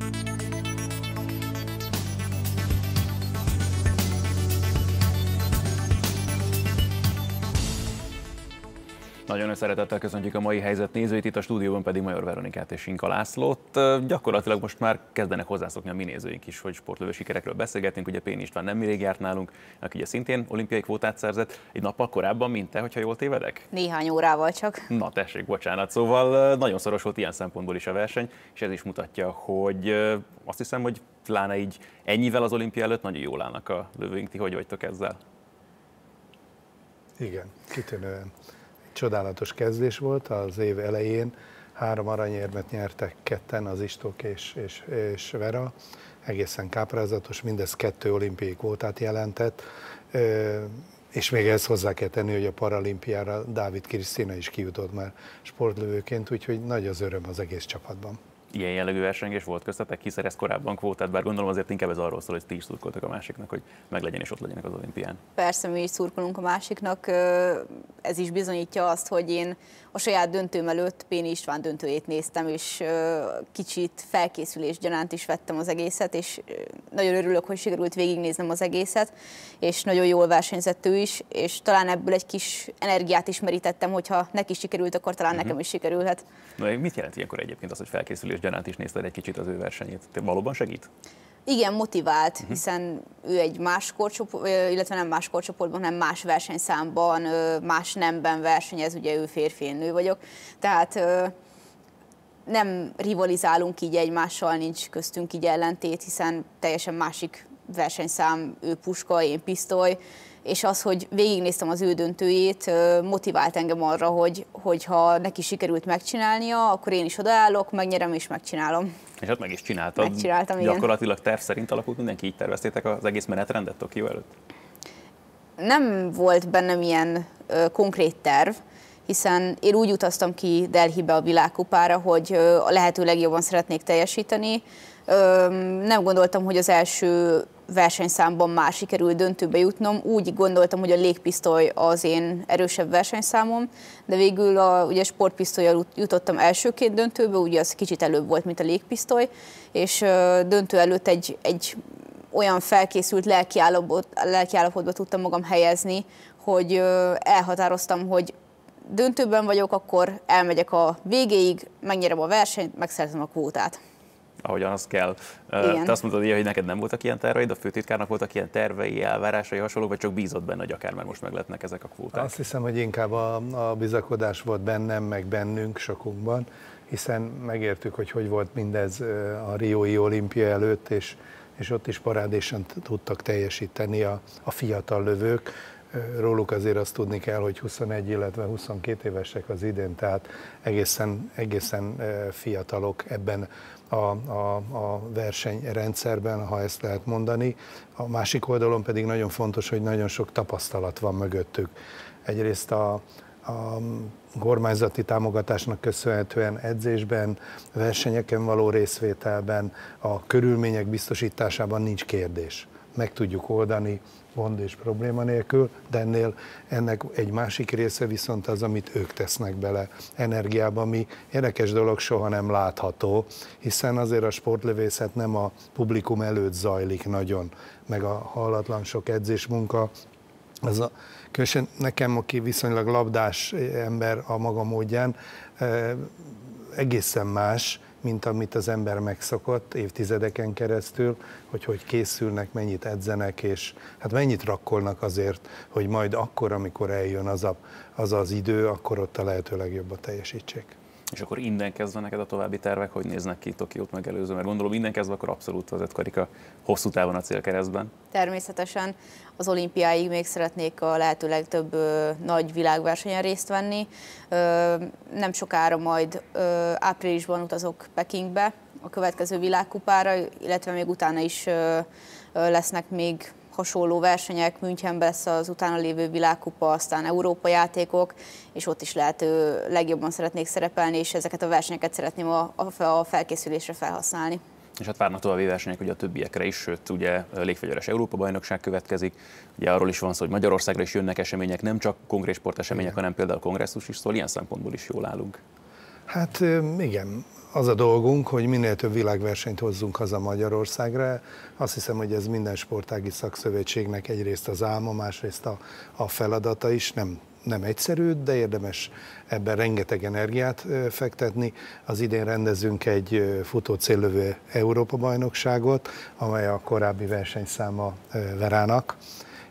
thank you Nagyon szeretettel köszöntjük a mai helyzet nézőit, itt a stúdióban pedig Major Veronikát és Inka Lászlót. Gyakorlatilag most már kezdenek hozzászokni a mi nézőink is, hogy sportlövő sikerekről beszélgetünk. Ugye Pén István nem rég járt nálunk, aki ugye szintén olimpiai kvótát szerzett, egy nappal korábban, mint te, hogyha jól tévedek? Néhány órával csak. Na tessék, bocsánat. Szóval nagyon szoros volt ilyen szempontból is a verseny, és ez is mutatja, hogy azt hiszem, hogy pláne így ennyivel az olimpia előtt nagyon jól állnak a lövőink. Ti hogy vagytok ezzel? Igen, kitűnően csodálatos kezdés volt az év elején. Három aranyérmet nyertek ketten, az Istók és, és, és Vera. Egészen káprázatos, mindez kettő olimpiai kvótát jelentett. És még ezt hozzá kell tenni, hogy a paralimpiára Dávid Krisztina is kijutott már sportlövőként, úgyhogy nagy az öröm az egész csapatban ilyen jellegű versengés volt köztetek, ki szerez korábban kvótát, bár gondolom azért inkább ez arról szól, hogy ti is szurkoltak a másiknak, hogy meglegyen és ott legyenek az olimpián. Persze, mi is szurkolunk a másiknak, ez is bizonyítja azt, hogy én a saját döntőm előtt Péni István döntőjét néztem, és kicsit felkészülés gyanánt is vettem az egészet, és nagyon örülök, hogy sikerült végignéznem az egészet, és nagyon jól versenyzett ő is, és talán ebből egy kis energiát is merítettem, hogyha neki sikerült, akkor talán uh-huh. nekem is sikerülhet. Na, mit jelent ilyenkor egyébként az, hogy felkészülés gyanánt is nézted egy kicsit az ő versenyét? Te valóban segít? Igen, motivált, uh-huh. hiszen ő egy más korcsoport, illetve nem más korcsoportban, hanem más versenyszámban, más nemben versenyez, ugye ő férfi, én nő vagyok. Tehát nem rivalizálunk így egymással, nincs köztünk így ellentét, hiszen teljesen másik versenyszám, ő puska, én pisztoly, és az, hogy végignéztem az ő döntőjét, motivált engem arra, hogy, hogy ha neki sikerült megcsinálnia, akkor én is odaállok, megnyerem és megcsinálom. És hát meg is csináltad. Megcsináltam, igen. Gyakorlatilag terv szerint alakult mindenki, így terveztétek az egész menetrendet Tokió előtt? Nem volt bennem ilyen ö, konkrét terv, hiszen én úgy utaztam ki Delhibe a világkupára, hogy a lehető legjobban szeretnék teljesíteni. Nem gondoltam, hogy az első versenyszámban már sikerült döntőbe jutnom. Úgy gondoltam, hogy a légpisztoly az én erősebb versenyszámom, de végül a ugye, sportpisztolyjal jutottam elsőként döntőbe, ugye az kicsit előbb volt, mint a légpisztoly, és döntő előtt egy, egy olyan felkészült lelkiállapot, lelkiállapotba tudtam magam helyezni, hogy elhatároztam, hogy döntőben vagyok, akkor elmegyek a végéig, megnyerem a versenyt, megszerzem a kvótát ahogyan az kell. Igen. Te azt mondtad, hogy neked nem voltak ilyen terveid, a főtitkárnak voltak ilyen tervei, elvárásai, hasonló, vagy csak bízott benne, hogy akár már most meg lehetnek ezek a kvóták? Azt hiszem, hogy inkább a, a bizakodás volt bennem, meg bennünk sokunkban, hiszen megértük, hogy hogy volt mindez a Riói olimpia előtt, és, és ott is parádésen tudtak teljesíteni a, a fiatal lövők. Róluk azért azt tudni kell, hogy 21, illetve 22 évesek az idén, tehát egészen, egészen fiatalok ebben a, a, a versenyrendszerben, ha ezt lehet mondani. A másik oldalon pedig nagyon fontos, hogy nagyon sok tapasztalat van mögöttük. Egyrészt a, a kormányzati támogatásnak köszönhetően edzésben, versenyeken való részvételben, a körülmények biztosításában nincs kérdés. Meg tudjuk oldani, gond és probléma nélkül, de ennél ennek egy másik része viszont az, amit ők tesznek bele energiába, ami érdekes dolog soha nem látható, hiszen azért a sportlövészet nem a publikum előtt zajlik nagyon, meg a hallatlan sok edzésmunka, az a, különösen nekem, aki viszonylag labdás ember a maga módján, eh, egészen más, mint amit az ember megszokott évtizedeken keresztül, hogy hogy készülnek, mennyit edzenek, és hát mennyit rakkolnak azért, hogy majd akkor, amikor eljön az a, az, az idő, akkor ott a lehető legjobbat teljesítsék. És akkor innen kezdve neked a további tervek, hogy néznek ki Tokiót megelőző? Mert gondolom innen kezdve akkor abszolút az Karika hosszú távon a célkeresztben. Természetesen az olimpiáig még szeretnék a lehető legtöbb ö, nagy világversenyen részt venni. Ö, nem sokára majd ö, áprilisban utazok Pekingbe a következő világkupára, illetve még utána is ö, lesznek még hasonló versenyek, Münchenben lesz az utána lévő világkupa, aztán Európa játékok, és ott is lehető legjobban szeretnék szerepelni, és ezeket a versenyeket szeretném a, a felkészülésre felhasználni. És hát várnak további versenyek ugye a többiekre is, sőt ugye légfegyveres Európa bajnokság következik. Ugye arról is van szó, hogy Magyarországra is jönnek események, nem csak konkrét sportesemények, hanem például kongresszus is, szóval ilyen szempontból is jól állunk. Hát igen, az a dolgunk, hogy minél több világversenyt hozzunk haza Magyarországra. Azt hiszem, hogy ez minden sportági szakszövetségnek egyrészt az álma, másrészt a, a feladata is, nem nem egyszerű, de érdemes ebben rengeteg energiát fektetni. Az idén rendezünk egy futó céllövő Európa-bajnokságot, amely a korábbi versenyszáma Verának,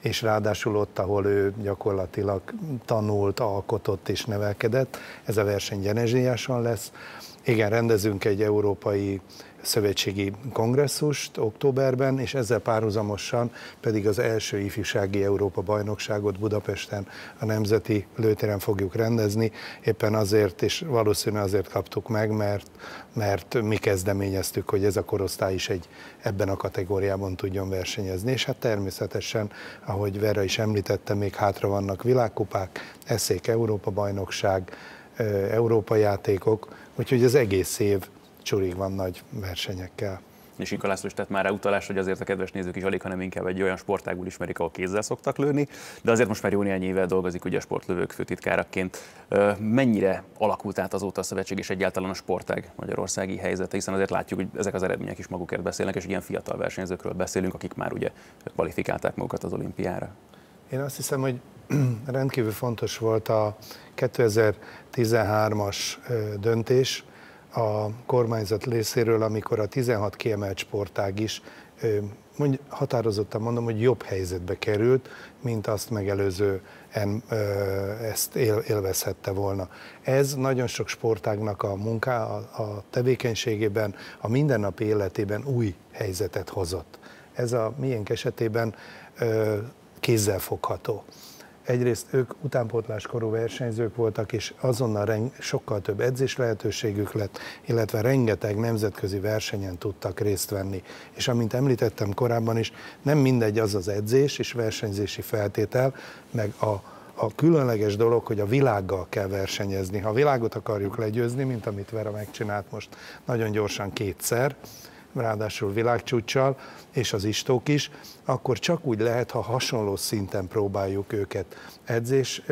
és ráadásul ott, ahol ő gyakorlatilag tanult, alkotott és nevelkedett, ez a verseny genezsiásan lesz. Igen, rendezünk egy európai szövetségi kongresszust októberben, és ezzel párhuzamosan pedig az első ifjúsági Európa bajnokságot Budapesten a Nemzeti Lőtéren fogjuk rendezni, éppen azért, és valószínűleg azért kaptuk meg, mert, mert mi kezdeményeztük, hogy ez a korosztály is egy ebben a kategóriában tudjon versenyezni, és hát természetesen, ahogy Vera is említette, még hátra vannak világkupák, eszék Európa bajnokság, Európa játékok, úgyhogy az egész év csurig van nagy versenyekkel. És Inka László is tett már utalás, hogy azért a kedves nézők is alig, hanem inkább egy olyan sportágul ismerik, ahol kézzel szoktak lőni, de azért most már jó néhány éve dolgozik ugye a sportlövők főtitkáraként. Mennyire alakult át azóta a szövetség és egyáltalán a sportág magyarországi helyzete, hiszen azért látjuk, hogy ezek az eredmények is magukért beszélnek, és ilyen fiatal versenyzőkről beszélünk, akik már ugye kvalifikálták magukat az olimpiára. Én azt hiszem, hogy rendkívül fontos volt a 2013-as döntés, a kormányzat részéről, amikor a 16 kiemelt sportág is mondj, határozottan mondom, hogy jobb helyzetbe került, mint azt megelőző ezt él, élvezhette volna. Ez nagyon sok sportágnak a munká, a tevékenységében, a mindennapi életében új helyzetet hozott. Ez a miénk esetében kézzelfogható egyrészt ők utánpótláskorú versenyzők voltak, és azonnal reng, sokkal több edzés lehetőségük lett, illetve rengeteg nemzetközi versenyen tudtak részt venni. És amint említettem korábban is, nem mindegy az az edzés és versenyzési feltétel, meg a, a különleges dolog, hogy a világgal kell versenyezni. Ha a világot akarjuk legyőzni, mint amit Vera megcsinált most nagyon gyorsan kétszer, ráadásul világcsúccsal, és az istók is, akkor csak úgy lehet, ha hasonló szinten próbáljuk őket edzés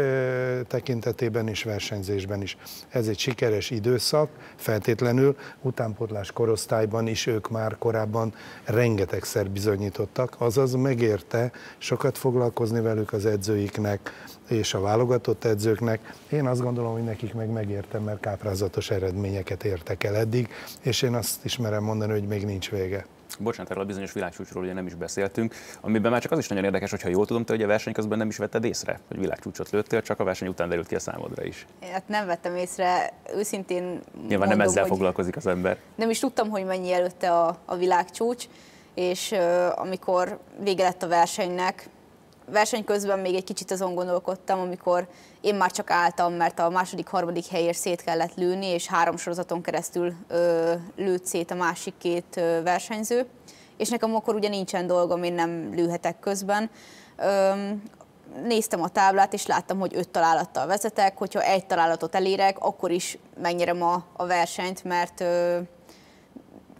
tekintetében és versenyzésben is. Ez egy sikeres időszak, feltétlenül utánpótlás korosztályban is ők már korábban rengetegszer bizonyítottak, azaz megérte sokat foglalkozni velük az edzőiknek és a válogatott edzőknek. Én azt gondolom, hogy nekik meg megértem, mert káprázatos eredményeket értek el eddig, és én azt ismerem mondani, hogy még nincs vége bocsánat, erről a bizonyos világcsúcsról ugye nem is beszéltünk, amiben már csak az is nagyon érdekes, hogy ha jól tudom, te ugye a verseny közben nem is vetted észre, hogy világcsúcsot lőttél, csak a verseny után derült ki a számodra is. Hát nem vettem észre, őszintén Nyilván mondom, nem ezzel foglalkozik az ember. Nem is tudtam, hogy mennyi előtte a, a világcsúcs, és uh, amikor vége lett a versenynek, verseny közben még egy kicsit azon gondolkodtam, amikor én már csak álltam, mert a második, harmadik helyért szét kellett lőni, és három sorozaton keresztül ö, lőtt szét a másik két ö, versenyző, és nekem akkor ugye nincsen dolgom, én nem lőhetek közben. Ö, néztem a táblát, és láttam, hogy öt találattal vezetek, hogyha egy találatot elérek, akkor is megnyerem a, a versenyt, mert ö,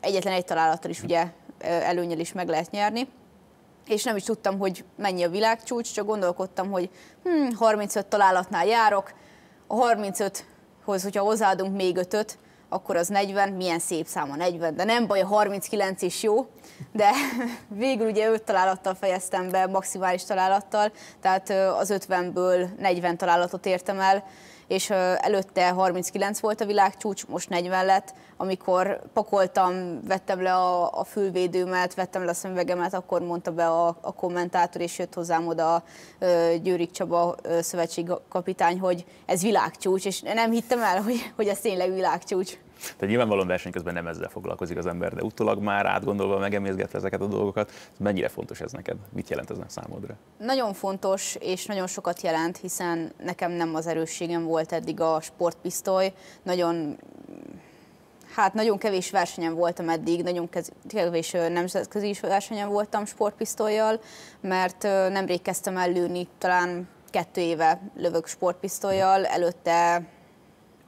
egyetlen egy találattal is ugye előnyel is meg lehet nyerni és nem is tudtam, hogy mennyi a világcsúcs, csak gondolkodtam, hogy hm, 35 találatnál járok, a 35-hoz, hogyha hozzáadunk még 5 akkor az 40, milyen szép szám a 40, de nem baj, a 39 is jó, de végül ugye 5 találattal fejeztem be, maximális találattal, tehát az 50-ből 40 találatot értem el, és előtte 39 volt a világcsúcs, most 40 lett. Amikor pakoltam, vettem le a, a fülvédőmet, vettem le a szemüvegemet, akkor mondta be a, a kommentátor, és jött hozzám oda Győrik Csaba szövetségkapitány, hogy ez világcsúcs, és nem hittem el, hogy, hogy ez tényleg világcsúcs. Tehát nyilvánvalóan verseny közben nem ezzel foglalkozik az ember, de utólag már átgondolva, megemészgetve ezeket a dolgokat, mennyire fontos ez neked? Mit jelent ez számodra? Nagyon fontos, és nagyon sokat jelent, hiszen nekem nem az erősségem volt eddig a sportpisztoly. Nagyon Hát nagyon kevés versenyen voltam eddig, nagyon kevés nemzetközi versenyen voltam sportpisztolyjal, mert nemrég kezdtem el lőni, talán kettő éve lövök sportpisztolyjal, előtte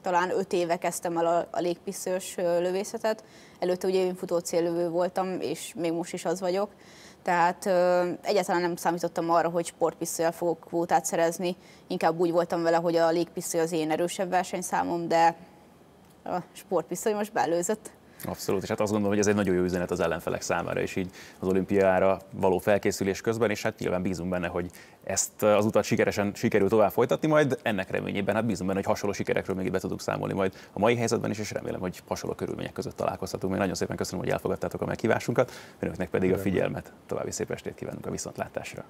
talán öt éve kezdtem el a, a légpisztolyos lövészetet. Előtte ugye én futó céllövő voltam, és még most is az vagyok. Tehát ö, egyáltalán nem számítottam arra, hogy sportpisztolyal fogok kvótát szerezni. Inkább úgy voltam vele, hogy a légpisztoly az én erősebb versenyszámom, de a sportpisztoly most belőzött. Abszolút, és hát azt gondolom, hogy ez egy nagyon jó üzenet az ellenfelek számára, és így az olimpiára való felkészülés közben, és hát nyilván bízunk benne, hogy ezt az utat sikeresen sikerül tovább folytatni, majd ennek reményében, hát bízunk benne, hogy hasonló sikerekről még itt be tudunk számolni majd a mai helyzetben is, és remélem, hogy hasonló körülmények között találkozhatunk. Még nagyon szépen köszönöm, hogy elfogadtátok a meghívásunkat, önöknek pedig a figyelmet. További szép estét kívánunk a viszontlátásra.